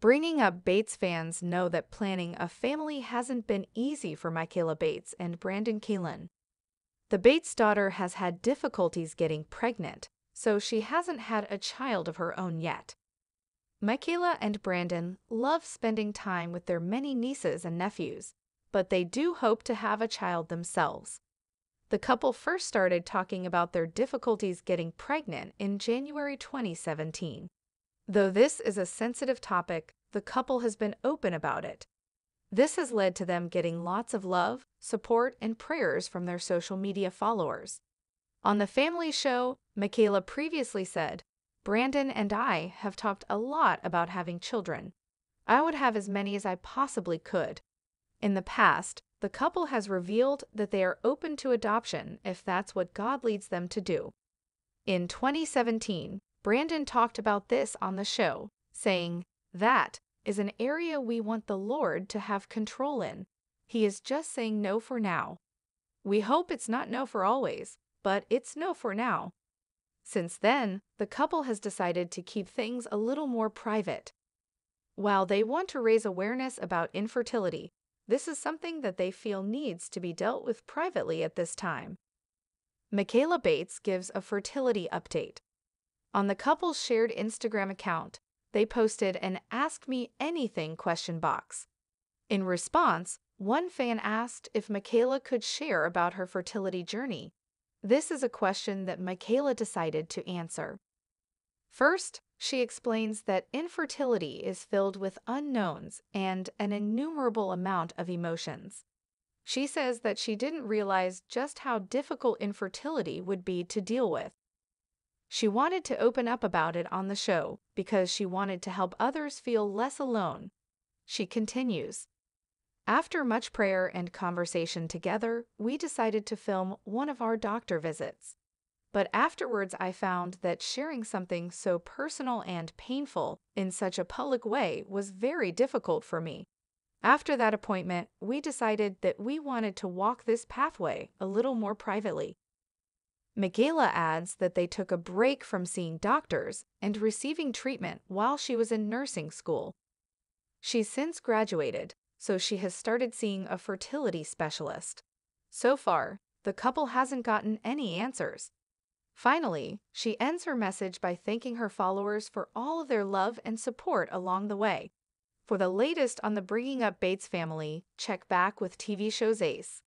Bringing up Bates fans know that planning a family hasn't been easy for Michaela Bates and Brandon Keilen. The Bates daughter has had difficulties getting pregnant, so she hasn't had a child of her own yet. Michaela and Brandon love spending time with their many nieces and nephews, but they do hope to have a child themselves. The couple first started talking about their difficulties getting pregnant in January 2017. Though this is a sensitive topic, the couple has been open about it. This has led to them getting lots of love, support, and prayers from their social media followers. On the family show, Michaela previously said, Brandon and I have talked a lot about having children. I would have as many as I possibly could. In the past, the couple has revealed that they are open to adoption if that's what God leads them to do. In 2017, Brandon talked about this on the show, saying, That is an area we want the Lord to have control in. He is just saying no for now. We hope it's not no for always, but it's no for now. Since then, the couple has decided to keep things a little more private. While they want to raise awareness about infertility, this is something that they feel needs to be dealt with privately at this time. Michaela Bates gives a fertility update. On the couple's shared Instagram account, they posted an Ask Me Anything question box. In response, one fan asked if Michaela could share about her fertility journey. This is a question that Michaela decided to answer. First, she explains that infertility is filled with unknowns and an innumerable amount of emotions. She says that she didn't realize just how difficult infertility would be to deal with. She wanted to open up about it on the show because she wanted to help others feel less alone. She continues after much prayer and conversation together, we decided to film one of our doctor visits. But afterwards, I found that sharing something so personal and painful in such a public way was very difficult for me. After that appointment, we decided that we wanted to walk this pathway a little more privately. Michaela adds that they took a break from seeing doctors and receiving treatment while she was in nursing school. She's since graduated so she has started seeing a fertility specialist. So far, the couple hasn't gotten any answers. Finally, she ends her message by thanking her followers for all of their love and support along the way. For the latest on the Bringing Up Bates family, check back with TV Shows Ace.